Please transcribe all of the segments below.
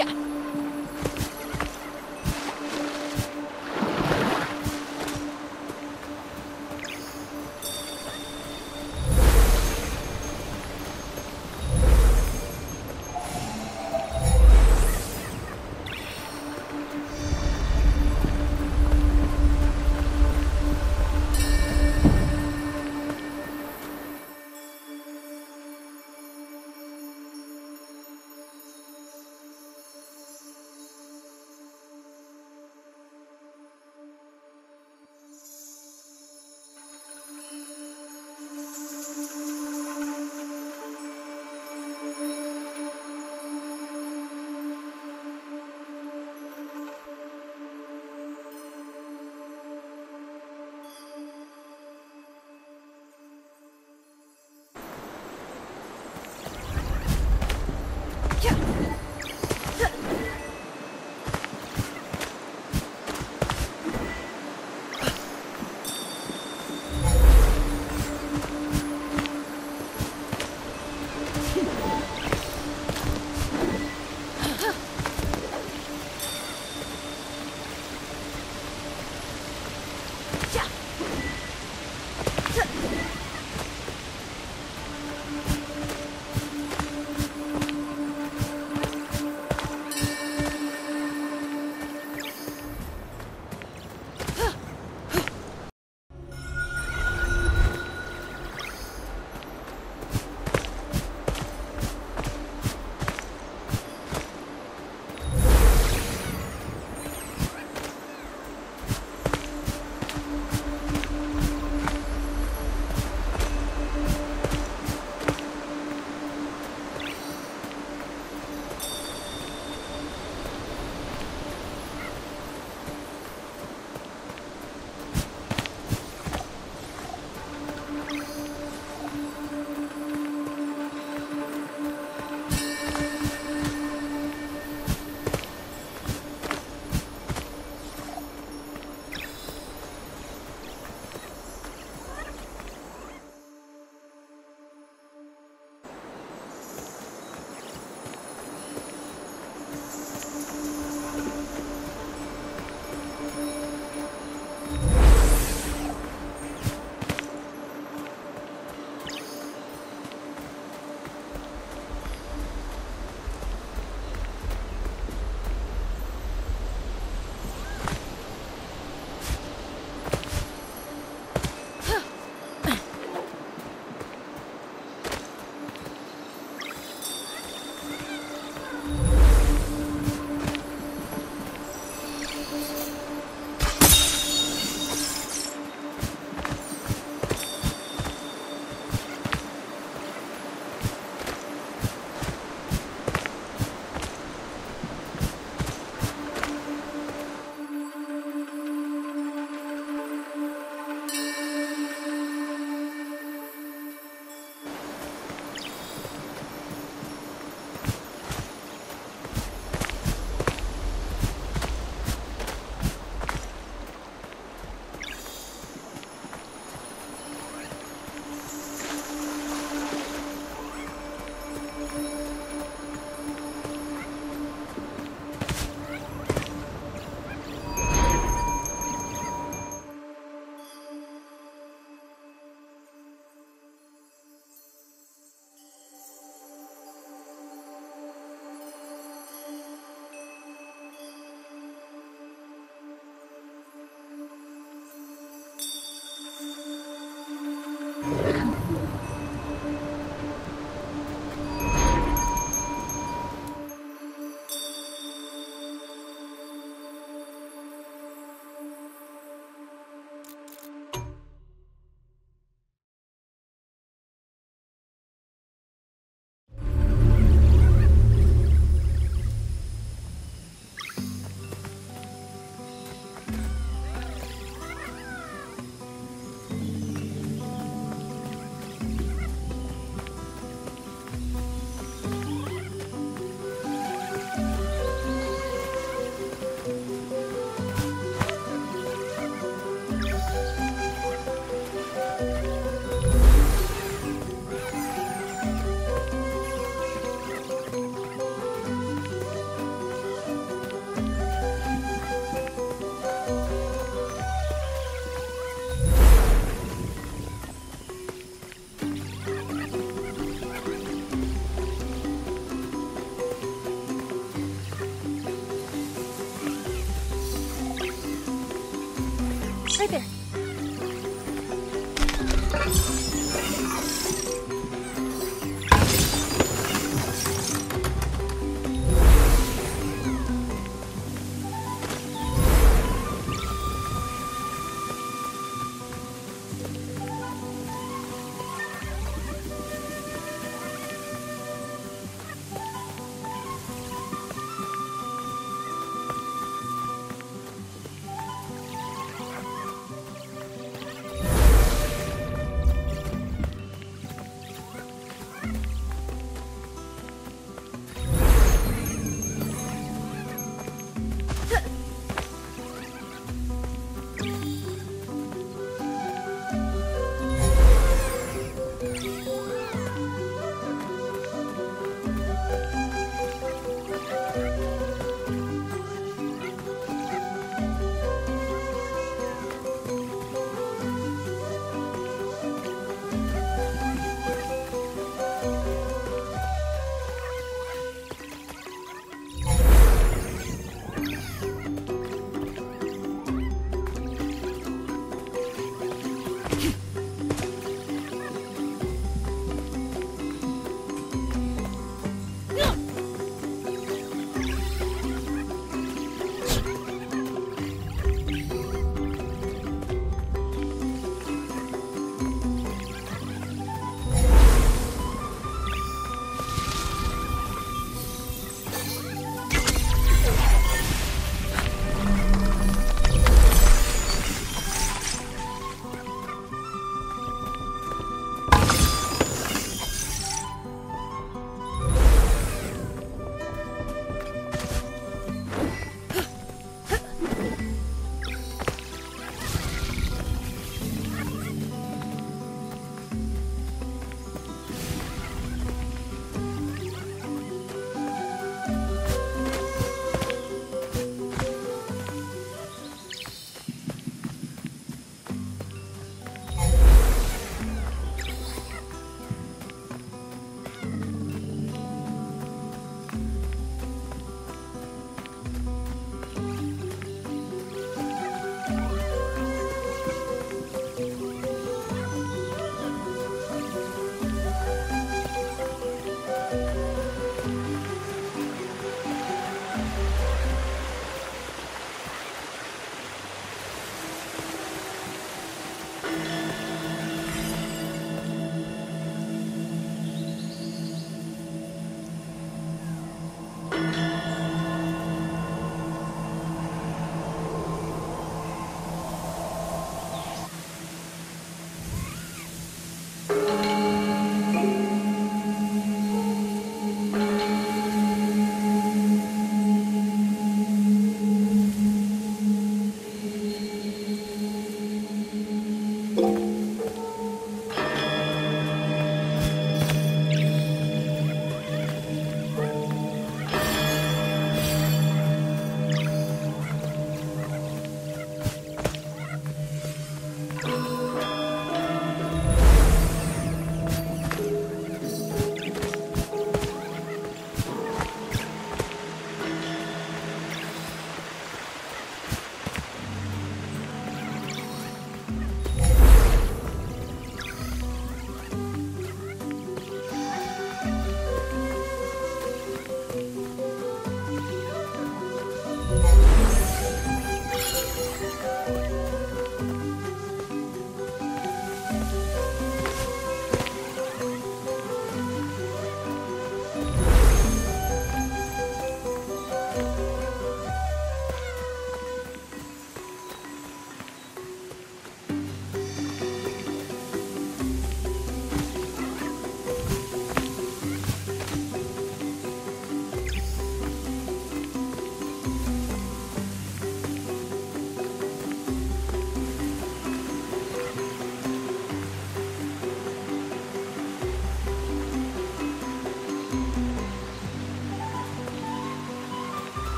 Yeah.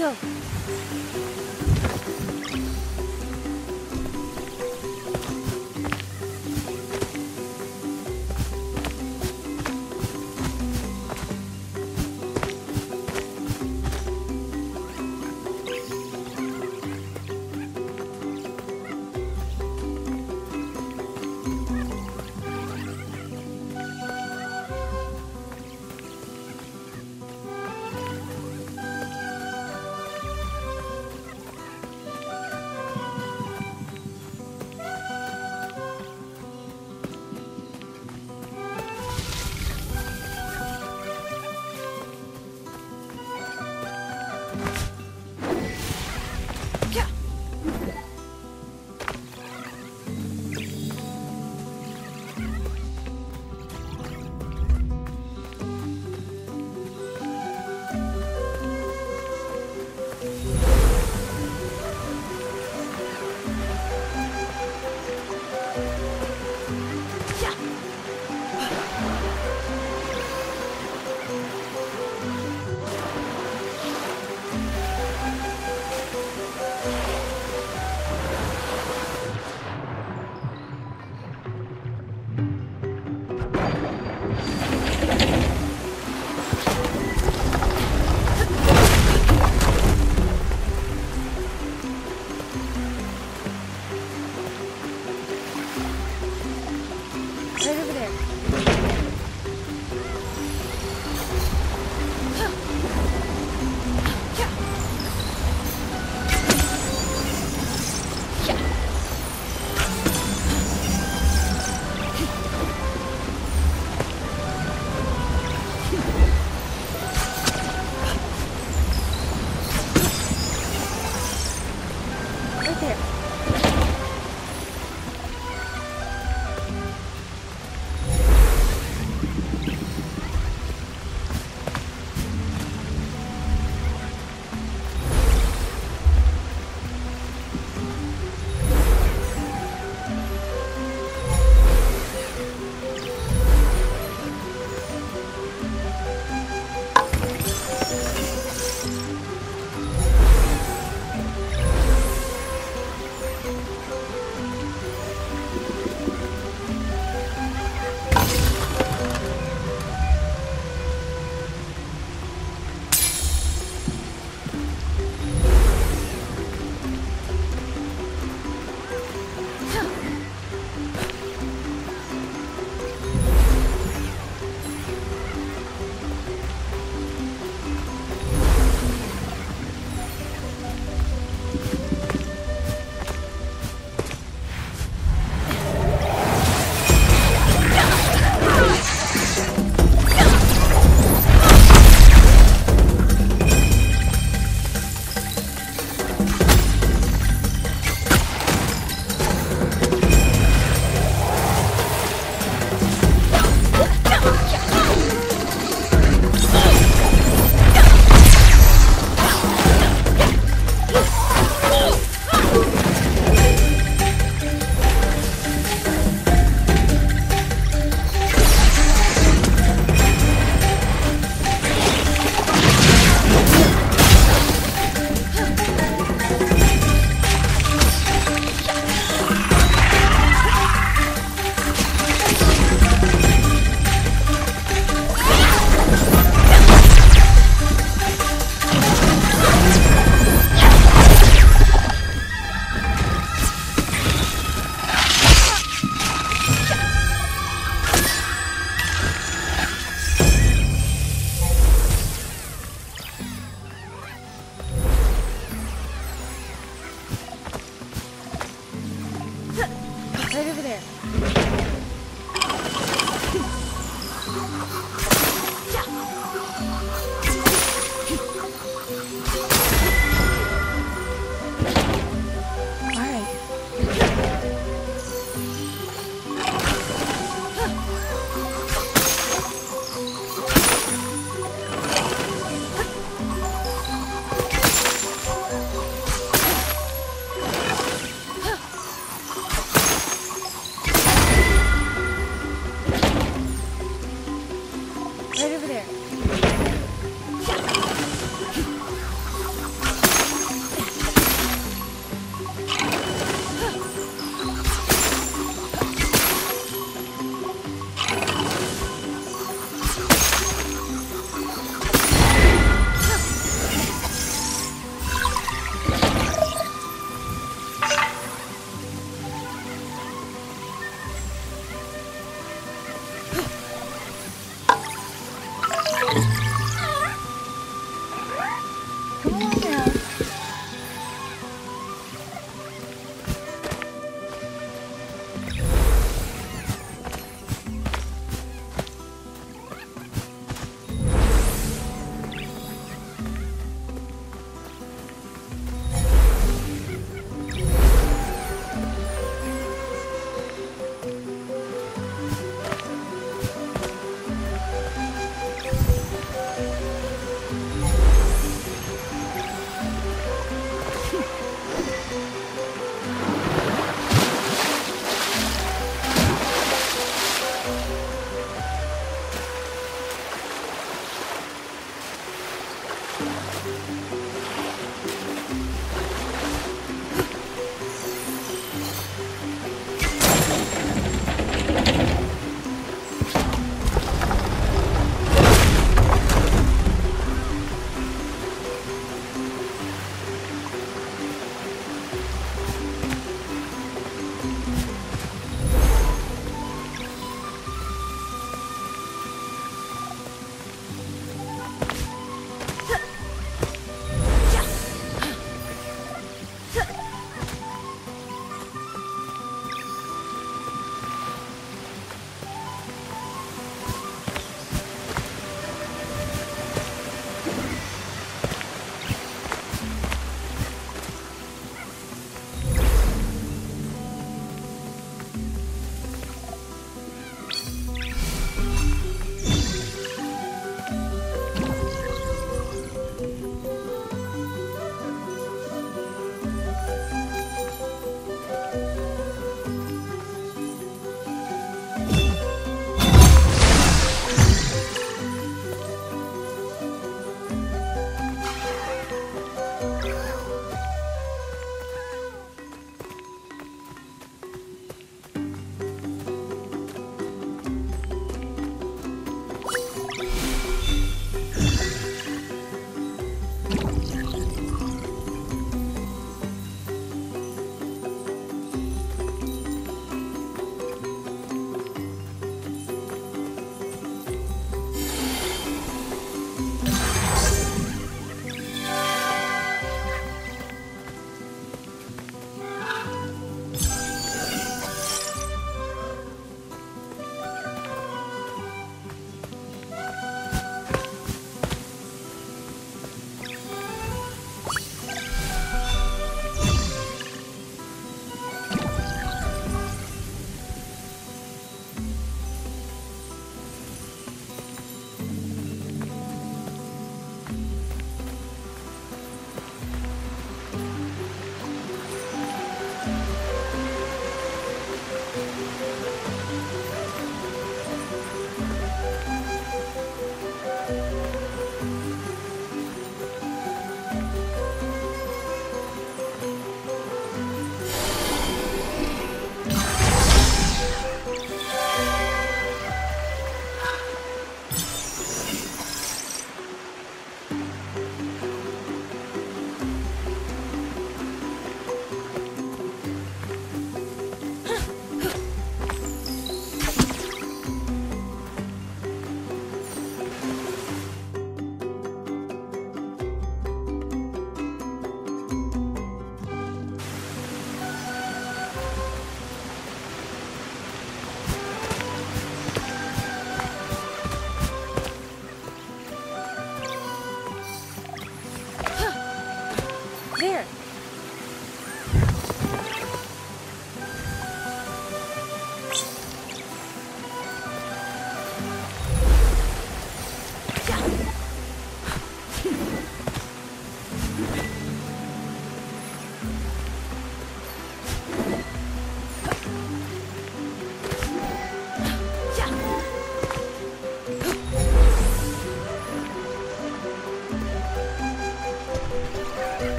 큐.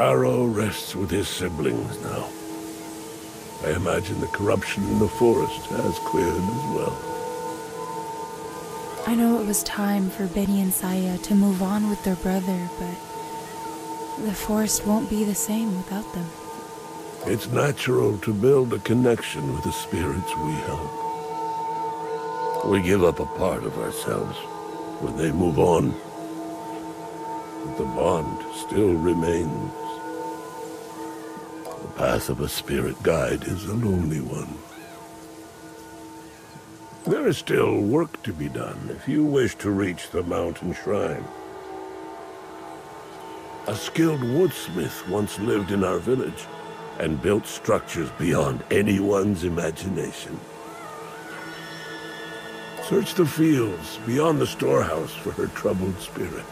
Taro rests with his siblings now. I imagine the corruption in the forest has cleared as well. I know it was time for Beni and Saiya to move on with their brother, but the forest won't be the same without them. It's natural to build a connection with the spirits we help. We give up a part of ourselves when they move on. But the bond still remains. The path of a spirit guide is a lonely one. There is still work to be done if you wish to reach the mountain shrine. A skilled woodsmith once lived in our village and built structures beyond anyone's imagination. Search the fields beyond the storehouse for her troubled spirit.